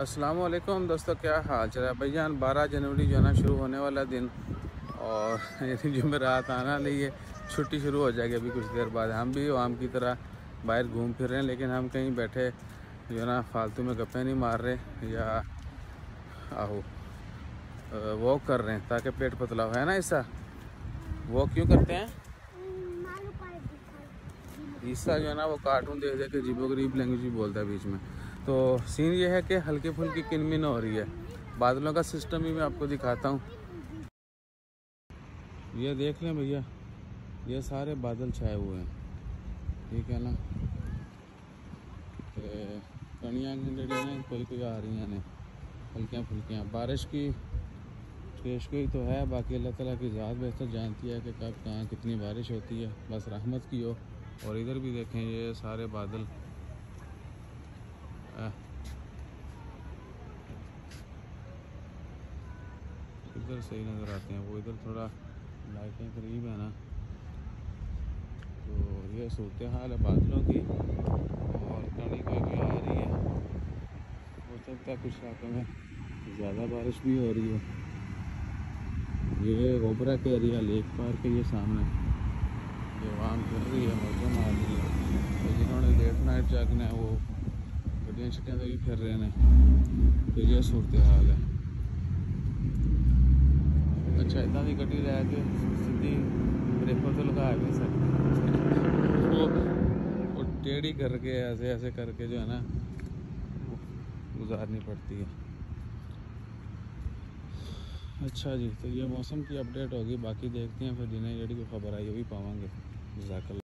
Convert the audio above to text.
वालेकुम दोस्तों, क्या हाल चल रहा है? भाईजान 12 जनवरी जो है ना, शुरू होने वाला दिन और यानी जुमेरात आना नहीं है, छुट्टी शुरू हो जाएगी अभी कुछ देर बाद। हम भी आम की तरह बाहर घूम फिर रहे हैं, लेकिन हम कहीं बैठे जो ना, फालतू में गप्पे नहीं मार रहे या आहो वॉक कर रहे हैं, ताकि पेट पतला हो। है ना ऐसा वॉक क्यों करते हैं? ईसा जो है ना, वो कार्टून देख देख के जीबो गरीब लैंग्वेज भी बोलता है बीच में। तो सीन ये है कि हल्की फुल्की किनमिन हो रही है। बादलों का सिस्टम भी मैं आपको दिखाता हूँ। ये देख लें भैया, ये सारे बादल छाए हुए हैं। ठीक है ना? कणियाँ जड़ी ने कोई कोई आ रही हैं हल्कियाँ फुल्कियाँ बारिश की पेश कोई तो है, बाकी अल्लाह ताला की ज़ात बेहतर जानती है कि कब, कहाँ कितनी बारिश होती है। बस रहमत की हो। और इधर भी देखें, ये सारे बादल इधर सही नज़र आते हैं, वो इधर थोड़ा लाइटें करीब है ना। तो ये सूरत हाल है बादलों की, और कड़ी कोई भी आ रही है। हो सकता है कुछ इलाकों में ज़्यादा बारिश भी हो रही है। ये गोबरा के एरिया, लेक पार्क है ये सामने। ये वहाँ कर रही है, मौसम आ रही है। तो जिन्होंने लेट नाइट जागना है, वो गड्डियाँ शड्डियाँ तो भी फिर रहे हैं। तो ये सूरत हाल है। अच्छा इतना की गड्डी लैके सीधी ब्रेकों तो लगा भी सकते वो वो टेढ़ी करके ऐसे ऐसे करके जो है ना गुजारनी पड़ती है। अच्छा जी तो ये मौसम की अपडेट होगी। बाकी देखते हैं, फिर जिन्हें जी को खबर आई वो भी पावांगे। जजाकल्ला